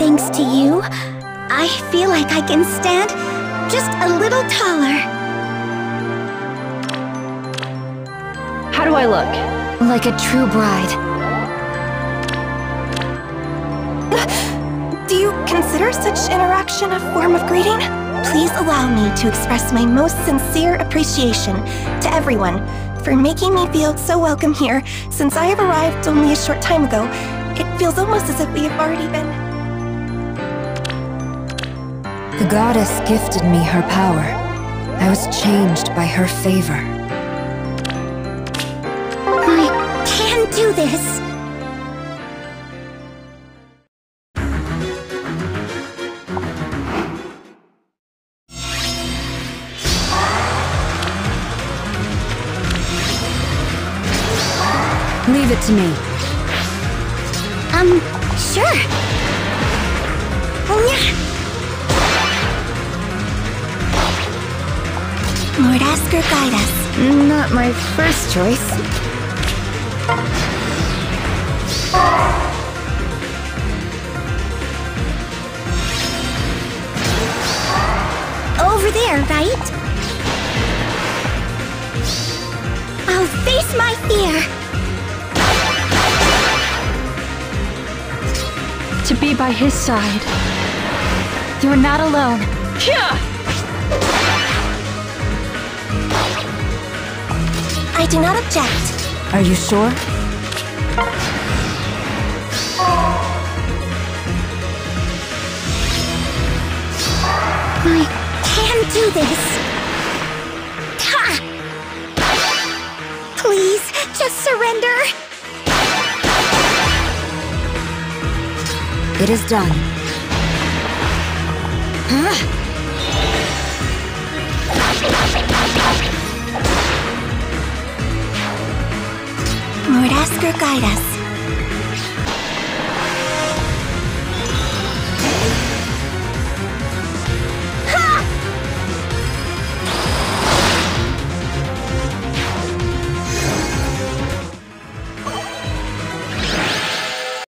Thanks to you, I feel like I can stand just a little taller. How do I look? Like a true bride. Do you consider such interaction a form of greeting? Please allow me to express my most sincere appreciation to everyone for making me feel so welcome here since I have arrived only a short time ago. It feels almost as if we have already been... The goddess gifted me her power. I was changed by her favor. I can do this! Leave it to me. Um, sure. Nyah. Lord Askr guide us. Not my first choice. Over there, right? I'll face my fear. To be by his side. You're not alone. I do not object. Are you sure? I can do this. Ha! Please, just surrender. It is done. Lord Askr guide us.